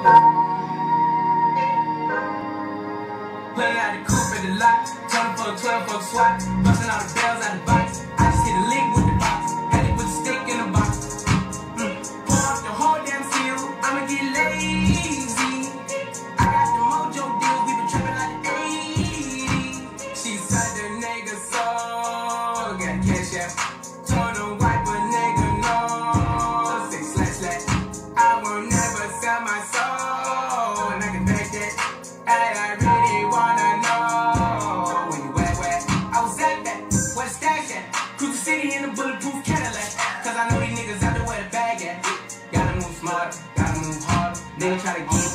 Playing out the coupe at the lot, 12 for 12 for swat, busting all the bells out the box. try to get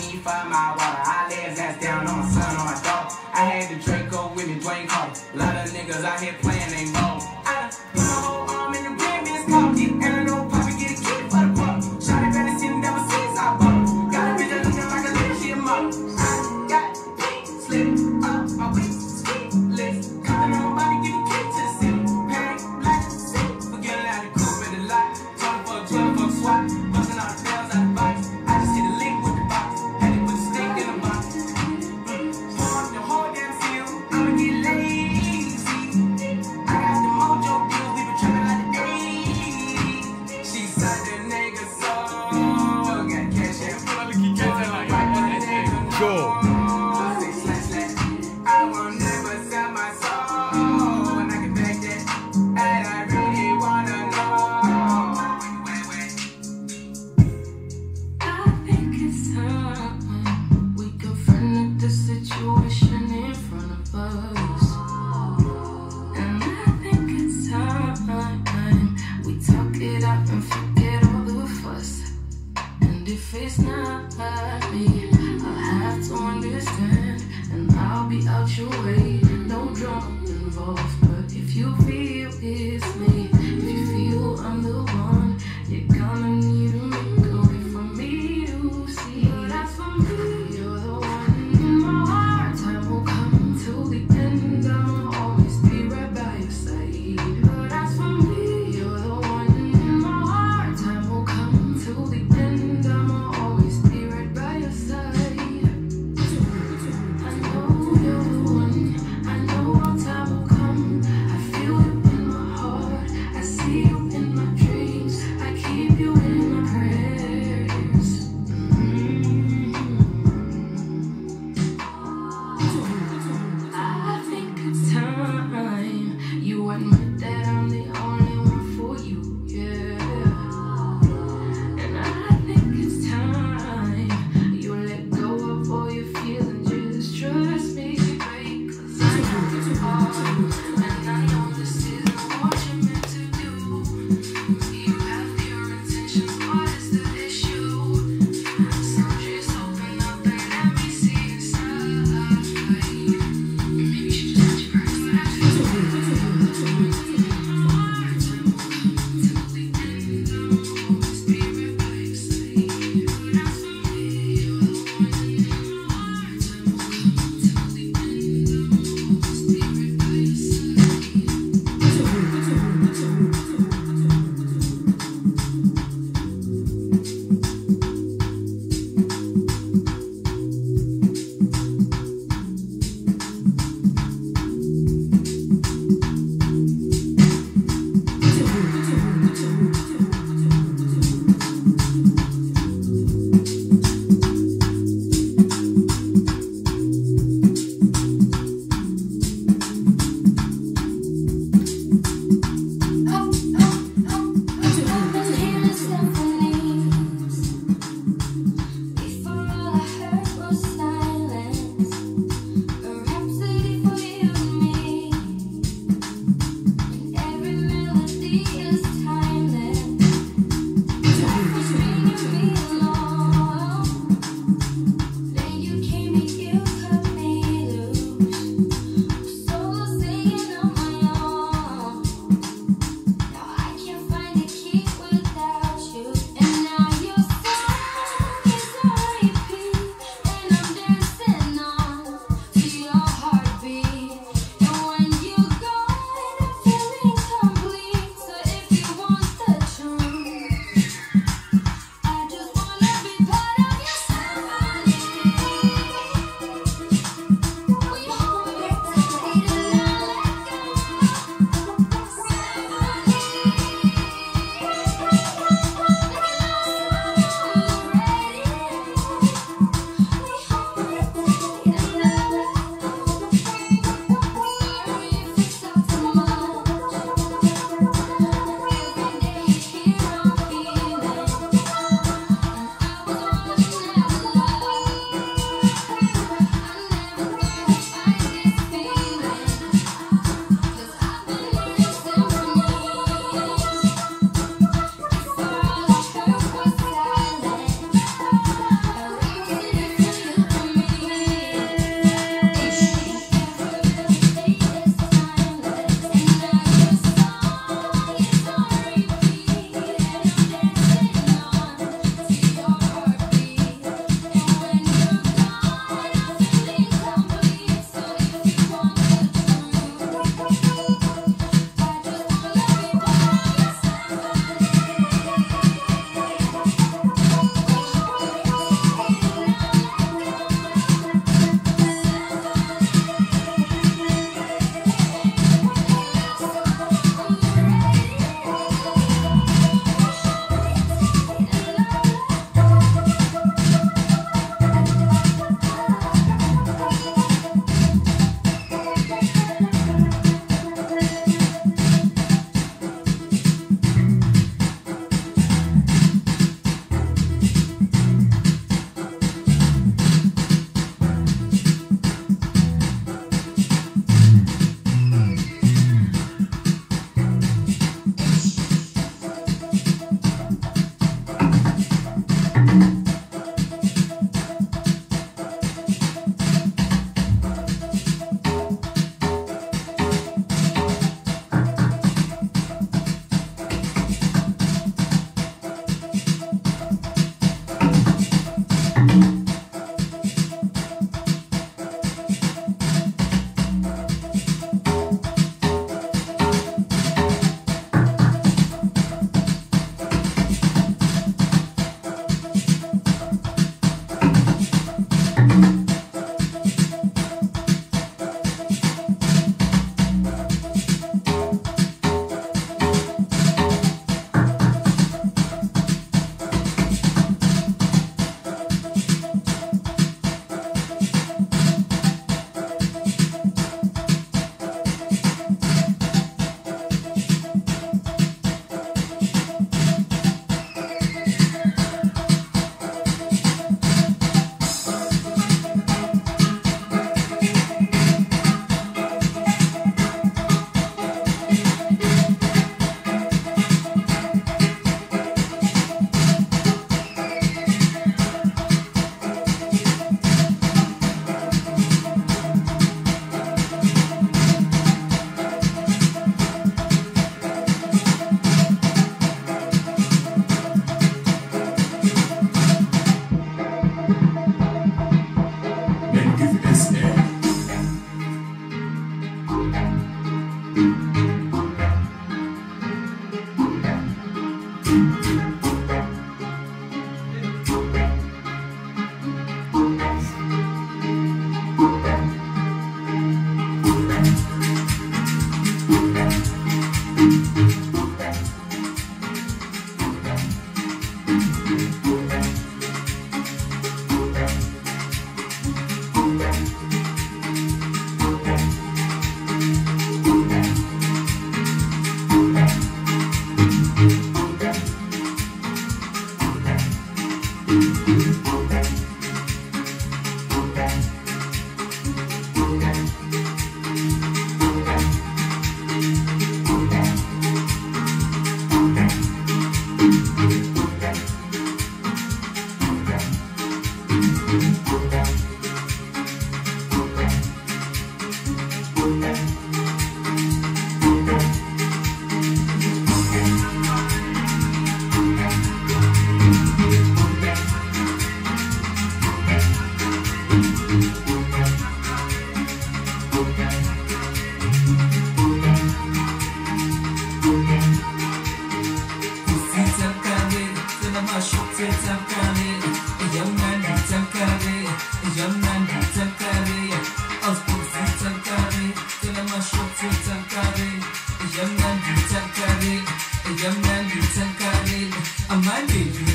My baby.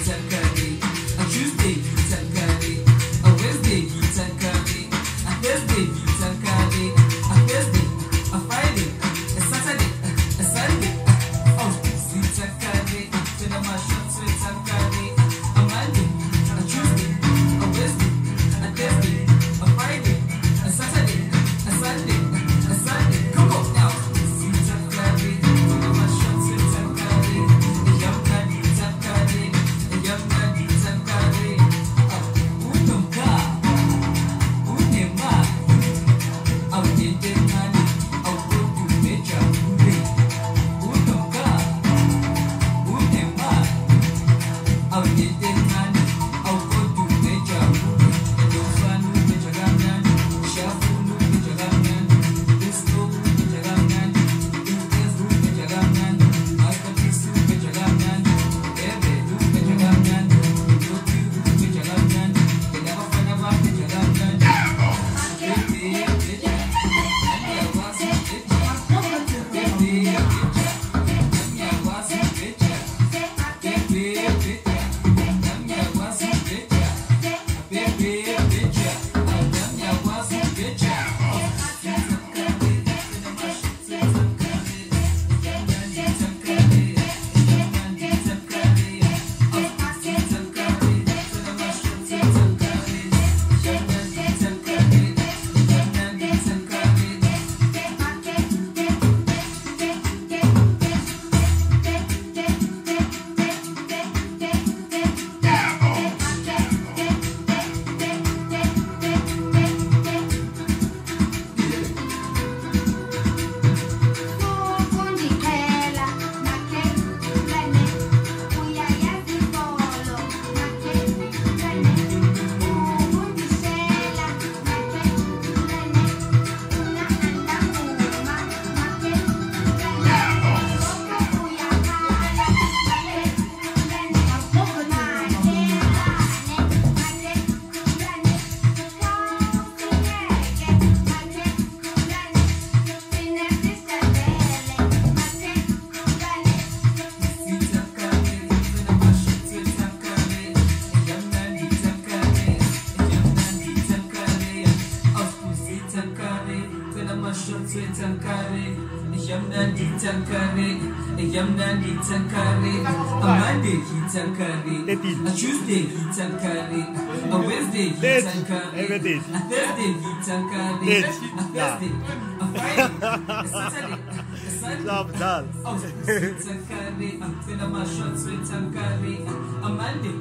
Dedi. A Tuesday heat and curry. A Wednesday heat and curry. A Thursday heat and curry. A Thursday. A Friday. A Saturday. A Sunday. Oh, sweet and curry. I'm feeling my short sweet and curry. A Monday.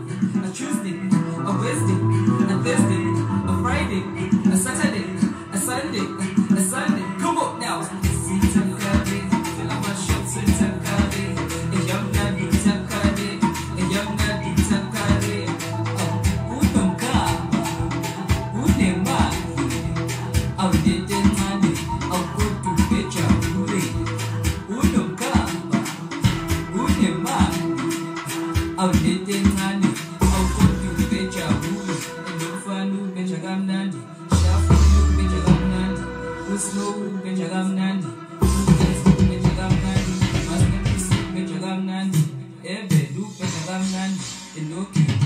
A Tuesday. A Wednesday. A Thursday. A Friday. Thank you. Dupe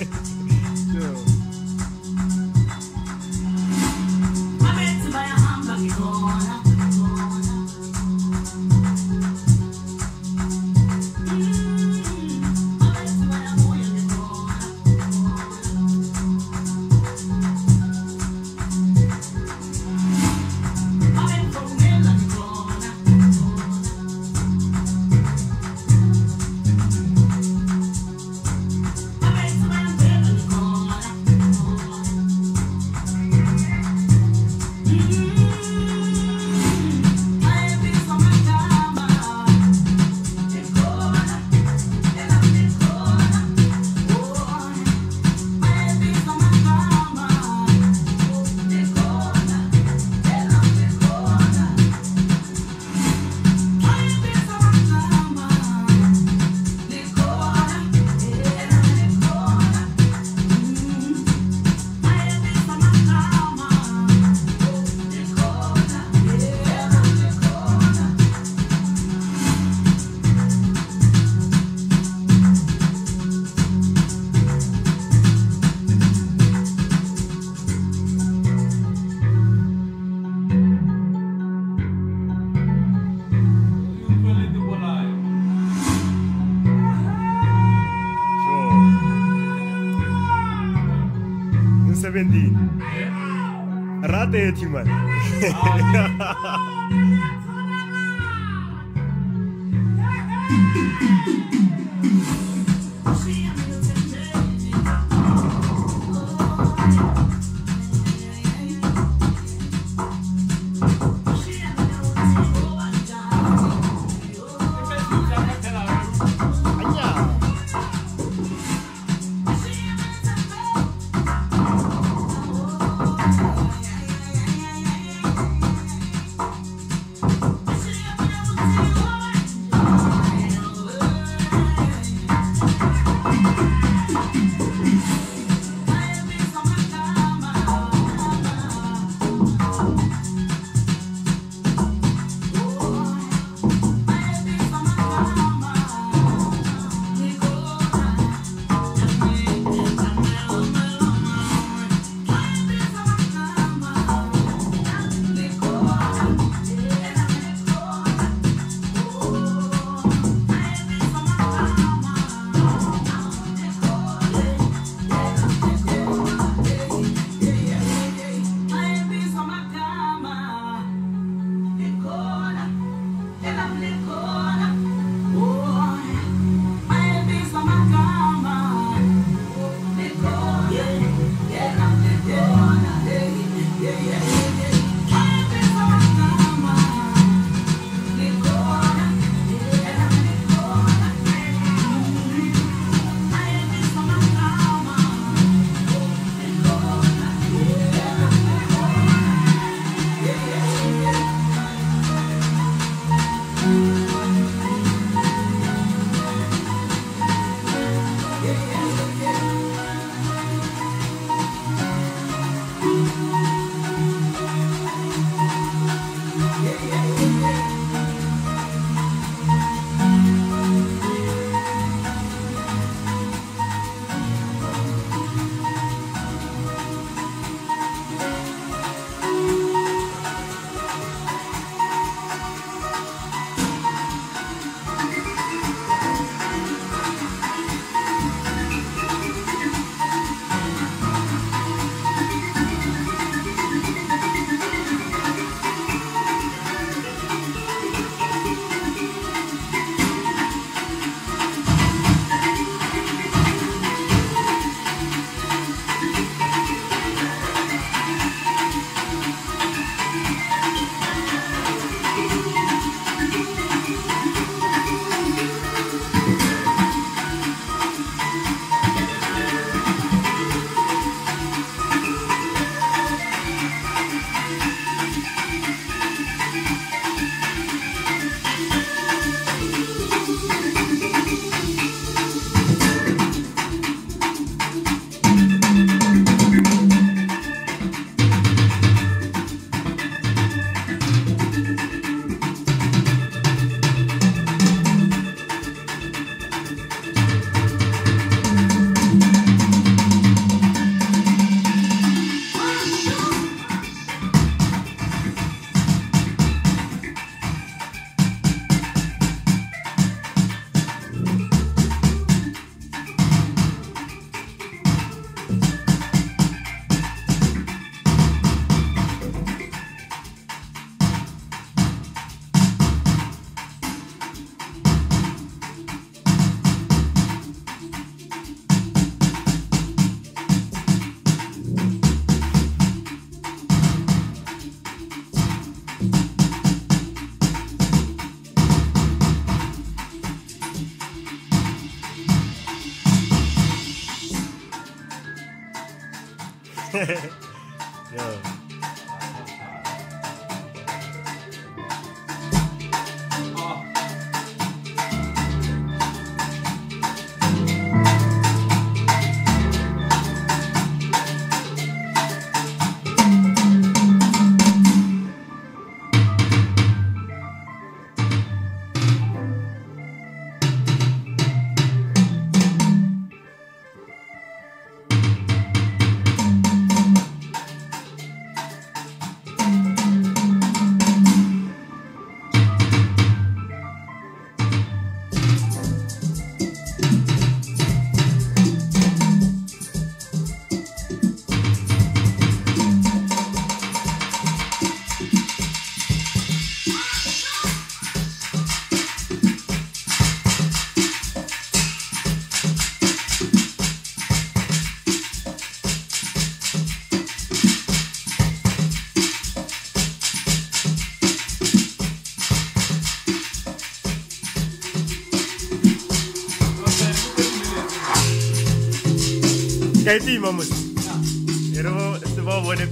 Bye. 对体们 Yo.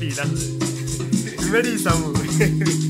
リなんでメリーさんも。